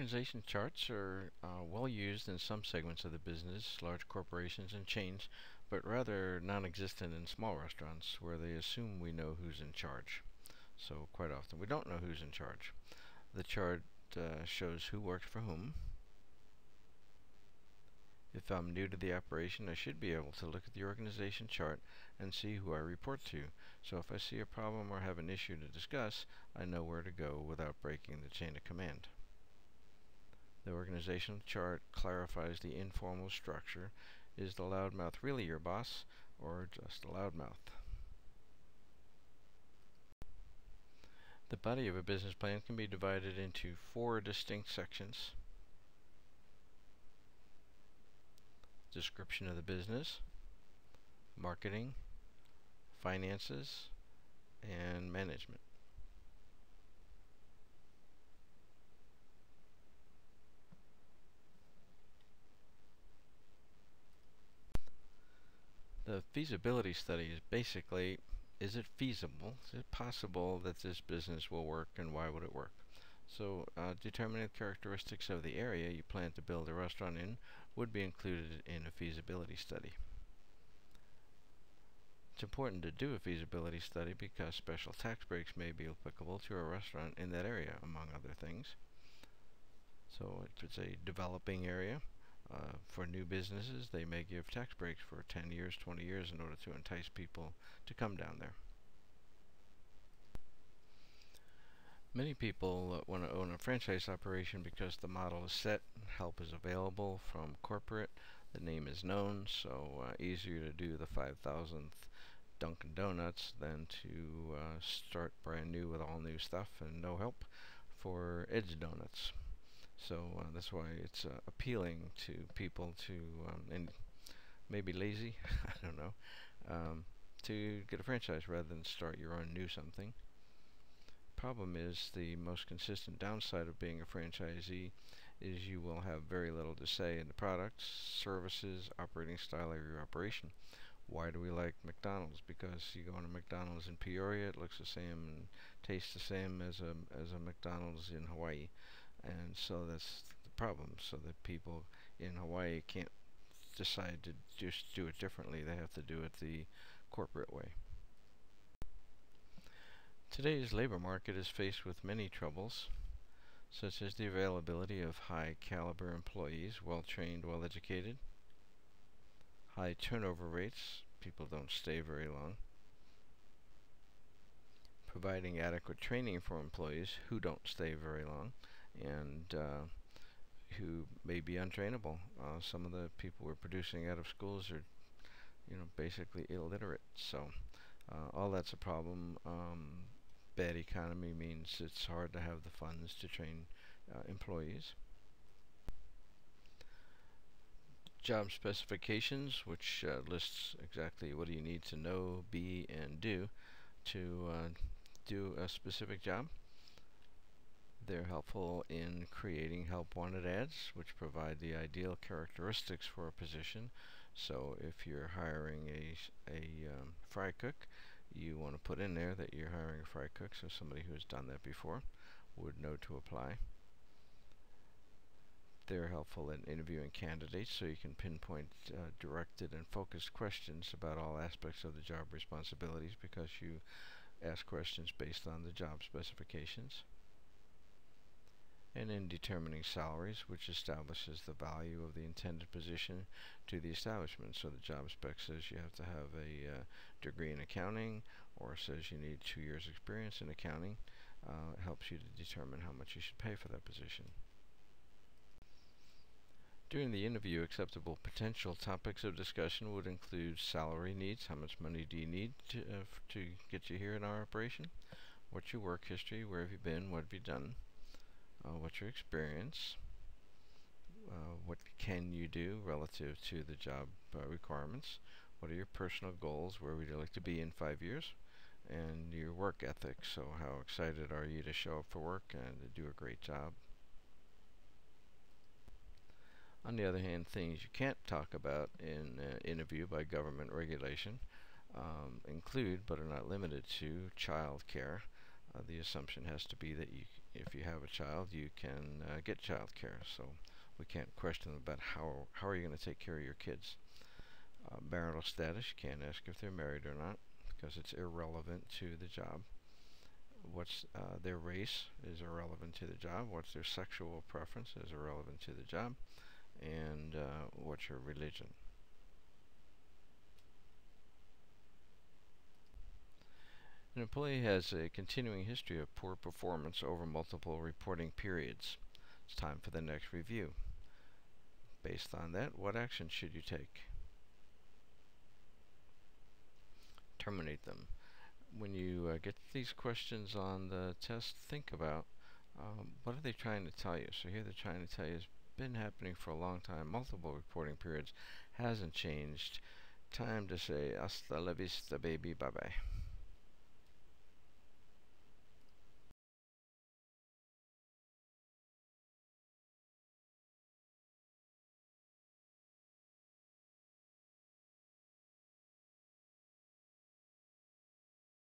Organization charts are uh, well used in some segments of the business, large corporations and chains, but rather non-existent in small restaurants where they assume we know who's in charge. So quite often we don't know who's in charge. The chart uh, shows who works for whom. If I'm new to the operation, I should be able to look at the organization chart and see who I report to. So if I see a problem or have an issue to discuss, I know where to go without breaking the chain of command. The organizational chart clarifies the informal structure. Is the loudmouth really your boss or just a loudmouth? The body of a business plan can be divided into four distinct sections. Description of the business, marketing, finances, and management. The feasibility study is basically, is it feasible? Is it possible that this business will work and why would it work? So uh, determining the characteristics of the area you plan to build a restaurant in would be included in a feasibility study. It's important to do a feasibility study because special tax breaks may be applicable to a restaurant in that area, among other things. So if it's a developing area, uh, for new businesses, they may give tax breaks for 10 years, 20 years in order to entice people to come down there. Many people uh, want to own a franchise operation because the model is set, help is available from corporate, the name is known, so uh, easier to do the 5,000th Dunkin' Donuts than to uh, start brand new with all new stuff and no help for Ed's Donuts. So uh, that's why it's uh, appealing to people to, um, and maybe lazy, I don't know, um, to get a franchise rather than start your own new something. Problem is the most consistent downside of being a franchisee is you will have very little to say in the products, services, operating style of your operation. Why do we like McDonald's? Because you go into McDonald's in Peoria, it looks the same and tastes the same as a as a McDonald's in Hawaii and so that's the problem. So that people in Hawaii can't decide to just do it differently. They have to do it the corporate way. Today's labor market is faced with many troubles such as the availability of high caliber employees well trained well educated high turnover rates people don't stay very long providing adequate training for employees who don't stay very long and uh, who may be untrainable. Uh, some of the people we're producing out of schools are, you know, basically illiterate. So uh, all that's a problem. Um, bad economy means it's hard to have the funds to train uh, employees. Job specifications, which uh, lists exactly what do you need to know, be, and do to uh, do a specific job. They're helpful in creating help wanted ads, which provide the ideal characteristics for a position. So if you're hiring a, a um, fry cook, you want to put in there that you're hiring a fry cook, so somebody who has done that before would know to apply. They're helpful in interviewing candidates so you can pinpoint uh, directed and focused questions about all aspects of the job responsibilities because you ask questions based on the job specifications and in determining salaries, which establishes the value of the intended position to the establishment. So the job spec says you have to have a uh, degree in accounting or says you need two years experience in accounting. Uh, it helps you to determine how much you should pay for that position. During the interview, acceptable potential topics of discussion would include salary needs, how much money do you need to, uh, to get you here in our operation, what's your work history, where have you been, what have you done, uh, what's your experience, uh, what can you do relative to the job uh, requirements, what are your personal goals, where would you like to be in five years, and your work ethic. So how excited are you to show up for work and to do a great job. On the other hand, things you can't talk about in an interview by government regulation um, include, but are not limited to, child care, uh, the assumption has to be that you, if you have a child, you can uh, get child care. So we can't question them about how, how are you going to take care of your kids. Uh, marital status, you can't ask if they're married or not because it's irrelevant to the job. What's uh, their race is irrelevant to the job. What's their sexual preference is irrelevant to the job. And uh, what's your religion. Employee has a continuing history of poor performance over multiple reporting periods. It's time for the next review. Based on that, what action should you take? Terminate them. When you uh, get these questions on the test, think about um, what are they trying to tell you. So here they're trying to tell you it's been happening for a long time, multiple reporting periods, hasn't changed. Time to say hasta la vista baby, bye bye.